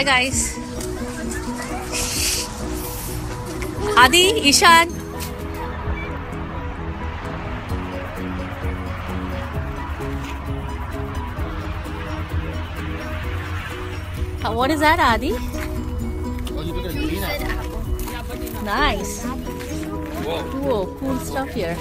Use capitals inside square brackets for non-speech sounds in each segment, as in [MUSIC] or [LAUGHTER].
Hi guys. Adi, Ishan. Uh, What is that, Adi? Nice. Whoa, cool stuff here.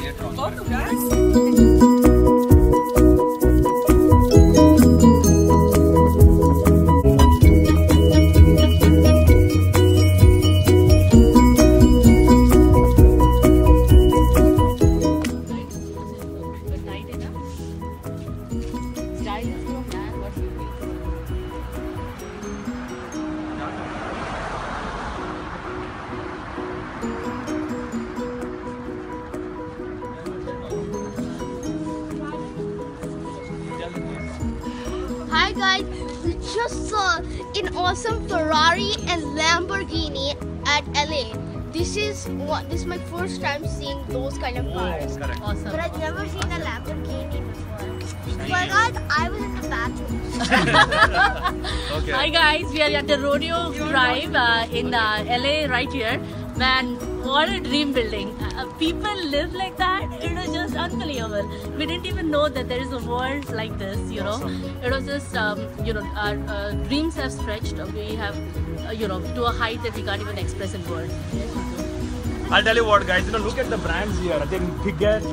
Style is your man, what you need. Hi guys, we just saw an awesome Ferrari and Lamborghini at LA. This is what this is my first time seeing those kind of oh, cars. But Awesome. I've never seen a Lamborghini before. But guys, I was in the bathroom. Hi guys, we are at the Rodeo Drive uh, in uh, LA right here. Man, what a dream building. Uh, people live like that. It was just unbelievable. We didn't even know that there is a world like this, you know. It was just, um, you know, our uh, dreams have stretched. We have, uh, you know, to a height that we can't even express in words. I'll tell you what, guys. You know, look at the brands here. I think Piguet,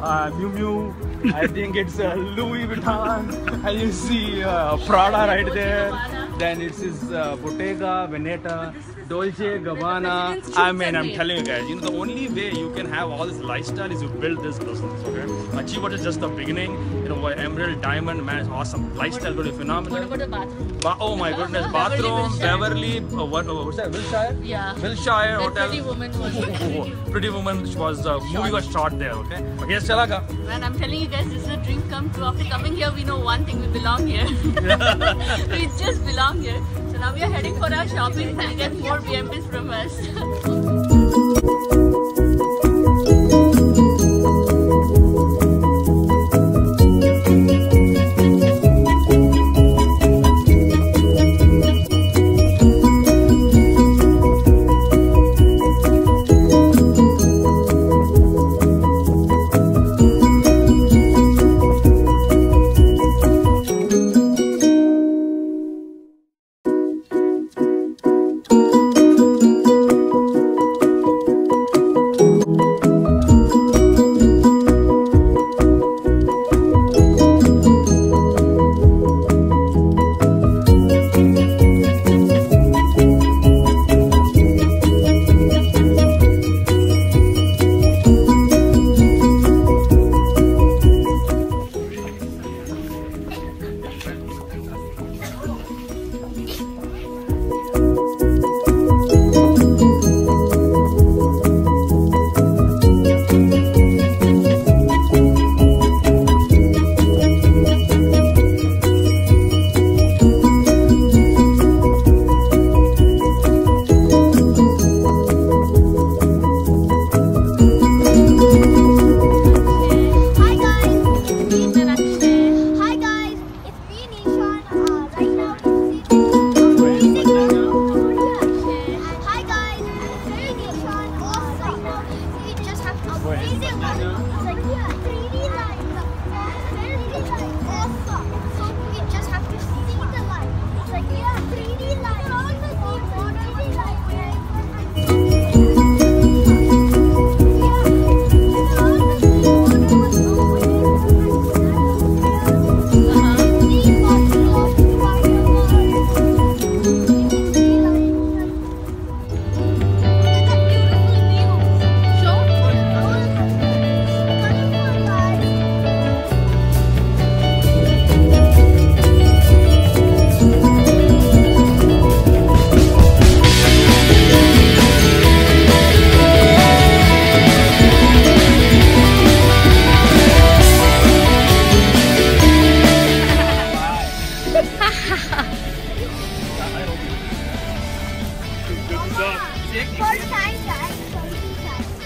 uh, Miu Miu. I think it's uh, Louis Vuitton. [LAUGHS] And you see uh, Prada right there. Then it is uh, Bottega, Veneta, Dolce, Gabbana. I mean, I'm telling you guys. You know, the only way you can have all this lifestyle is you build this business. Okay, Achievement is just the beginning. You know, Emerald, Diamond, man, it's awesome. Lifestyle going to be What phenomenal. about the bathroom? Ba- oh my goodness, bathroom. Beverly, uh, what, uh, what's that? Wilshire? Yeah. Wilshire That Hotel. pretty woman was [LAUGHS] Oh, Pretty Woman, which was uh, movie was shot there. Okay. Okay, yes, Chalaga. Man, I'm telling you guys, this is a dream come true. After coming here, we know one thing: we belong here. [LAUGHS] we just belong here. So now we are heading for our shopping to get more BMPs from us. [LAUGHS]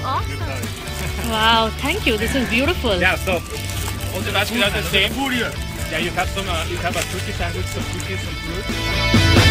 Awesome. Wow, thank you. This is beautiful. Yeah, so all the basket are the same. Yeah, you have some, uh, you have a turkey sandwich, some cookies, some fruit.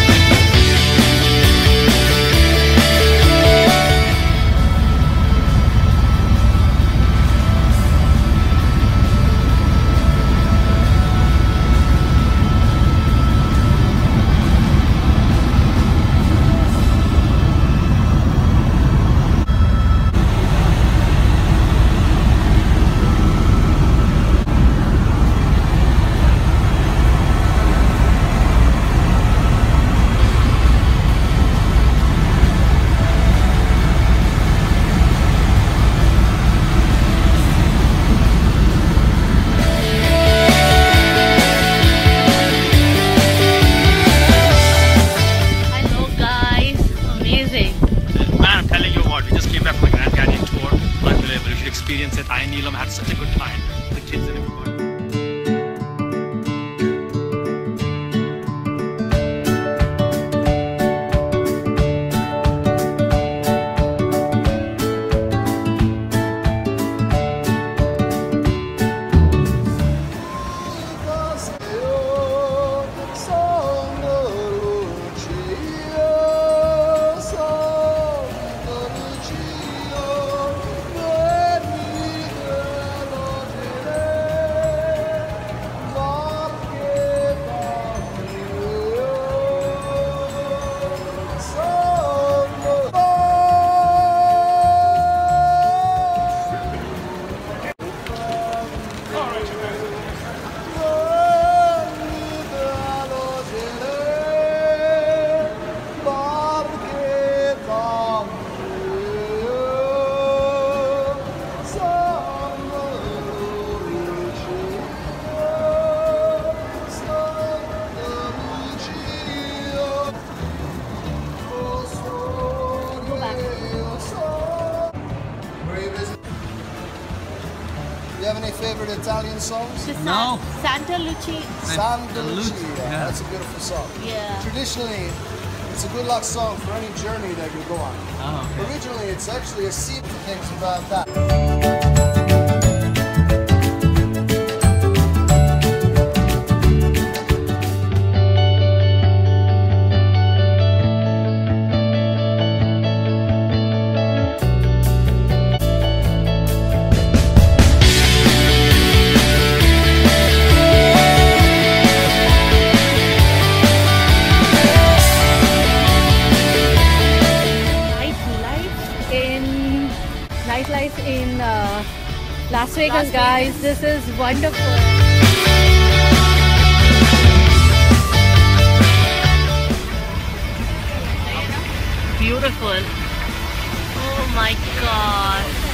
Thanks. Do you have any favorite Italian songs? The No. Santa Lucia. Santa Lucia, Lucia. yeah. That's a beautiful song. Yeah. Traditionally, it's a good luck song for any journey that you go on. Oh, okay. Originally, it's actually a seed for things about that. Nightlife in uh, Las Vegas, guys. This is wonderful. Beautiful. Oh my god.